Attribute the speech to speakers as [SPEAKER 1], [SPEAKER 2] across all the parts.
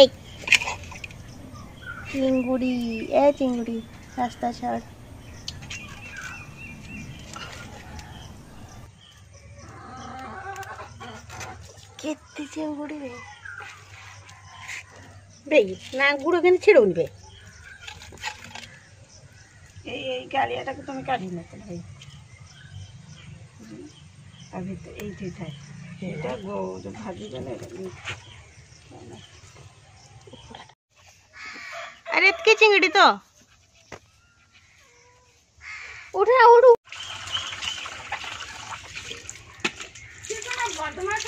[SPEAKER 1] এই চিংড়ি এ চিংড়ি রাস্তা ছাড় কেতে চিংড়ি রে
[SPEAKER 2] বেগি না গুঁড়ো কিন্তু ছেড়ে উঠবে
[SPEAKER 1] এই এই গালিয়াটাকে তুমি কাটিয়ে নিতে এই আর ভিতরে এই যে এটা ভাজি গেলে আরে কি চিংড়ি তো উঠে না উঠু বর্তমান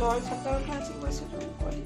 [SPEAKER 1] জল ছাতাটা আছে বসে জল করি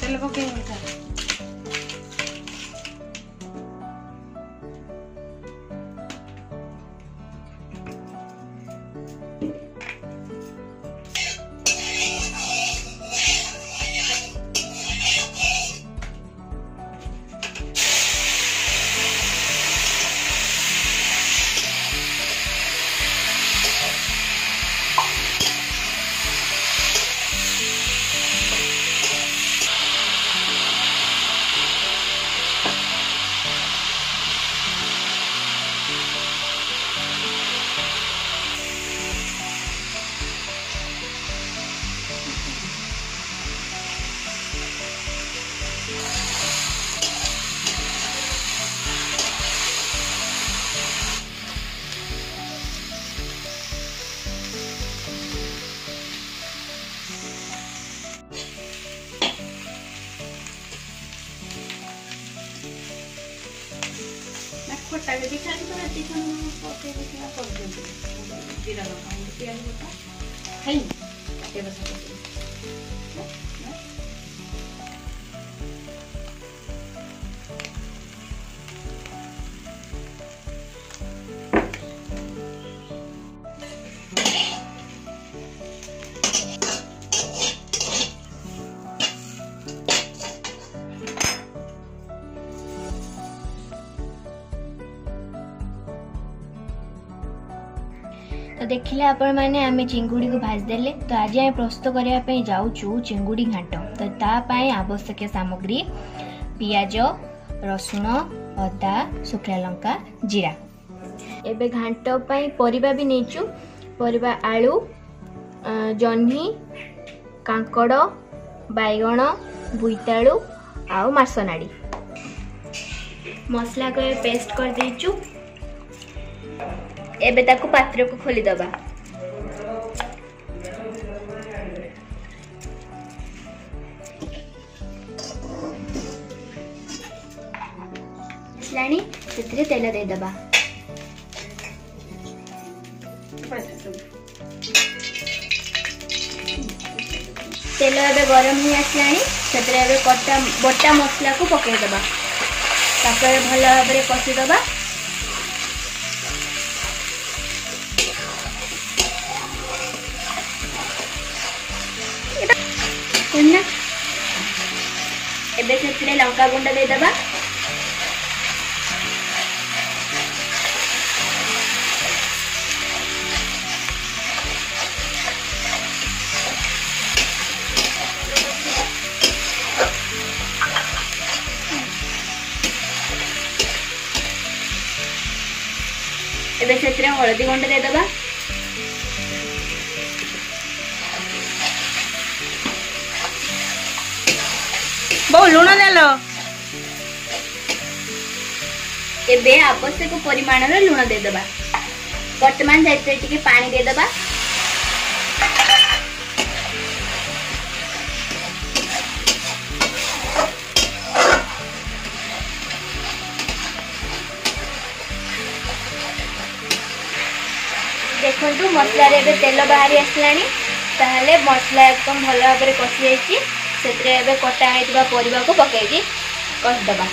[SPEAKER 1] তেল পকাই खटा खान्छु पठादे खा ତ
[SPEAKER 3] ଦେଖିଲେ ଆପଣମାନେ ଆମେ ଚିଙ୍ଗୁଡ଼ିକୁ ଭାଜିଦେଲେ ତ ଆଜି ଆମେ ପ୍ରସ୍ତୁତ କରିବା ପାଇଁ ଯାଉଛୁ ଚିଙ୍ଗୁଡ଼ି ଘାଣ୍ଟ ତ ତା ପାଇଁ ଆବଶ୍ୟକୀୟ ସାମଗ୍ରୀ ପିଆଜ ରସୁଣ ଅଦା ଶୁଖିଲା ଲଙ୍କା ଜିରା ଏବେ ଘାଣ୍ଟ ପାଇଁ ପରିବା ବି ନେଇଛୁ ପରିବା ଆଳୁ ଜହ୍ନି କାଙ୍କଡ଼ ବାଇଗଣ ବୋଇତାଳୁ ଆଉ ମାସନାଡ଼ି ମସଲାକୁ ଏବେ ପେଷ୍ଟ କରିଦେଇଛୁ ଏବେ ତାକୁ ପାତ୍ରକୁ ଖୋଲିଦେବା ଆସିଲାଣି ସେଥିରେ ତେଲ ଦେଇଦେବା ତେଲ ଏବେ ଗରମ ହୋଇ ଆସିଲାଣି ସେଥିରେ ଏବେ କଟା ବଟା ମସଲାକୁ ପକେଇଦେବା ତାପରେ ଭଲ ଭାବରେ କଷିଦେବା କନା ଏବେ ସେଥିରେ ଲଙ୍କା ଗୁଣ୍ଡ ଦେଇଦେବା ଏବେ ସେଥିରେ ହଳଦୀ ଗୁଣ୍ଡ ଦେଇଦେବା
[SPEAKER 1] বউ ଲୁଣ ନେଲ
[SPEAKER 3] ଏବେ ଆବଶ୍ୟକ ପରିମାଣର ଲୁଣ ଦେଇଦେବା ବର୍ତ୍ତମାନ ସେଥିରେ ଟିକେ ପାଣି ଦେଇଦେବା ଦେଖନ୍ତୁ ମସଲାରେ ଏବେ ତେଲ ବାହାରି ଆସିଲାଣି ତାହେଲେ ମସଲା ଏକଦମ ଭଲ ଭାବରେ କଷି ଯାଇଛି ସେଥିରେ ଏବେ କଟା ହେଇଥିବା ପରିବାକୁ ପକାଇକି
[SPEAKER 4] କହିଦେବା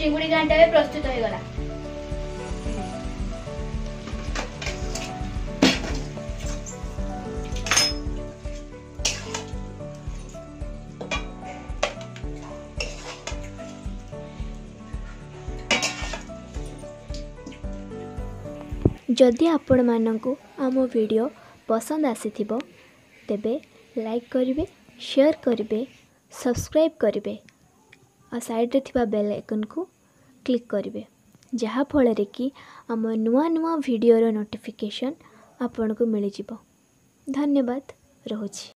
[SPEAKER 3] ଚିଙ୍ଗୁଡ଼ି ଘାଣ୍ଟା ଏବେ ପ୍ରସ୍ତୁତ ହେଇଗଲା ଯଦି ଆପଣମାନଙ୍କୁ ଆମ ଭିଡ଼ିଓ ପସନ୍ଦ ଆସିଥିବ ତେବେ ଲାଇକ୍ କରିବେ ଶେୟାର କରିବେ ସବସ୍କ୍ରାଇବ୍ କରିବେ ବା ସାଇଡ଼୍ରେ ଥିବା ବେଲ୍ ଆଇକନ୍କୁ କ୍ଲିକ୍ କରିବେ ଯାହାଫଳରେ କି ଆମ ନୂଆ ନୂଆ ଭିଡ଼ିଓର ନୋଟିଫିକେସନ୍ ଆପଣଙ୍କୁ ମିଳିଯିବ ଧନ୍ୟବାଦ ରହୁଛି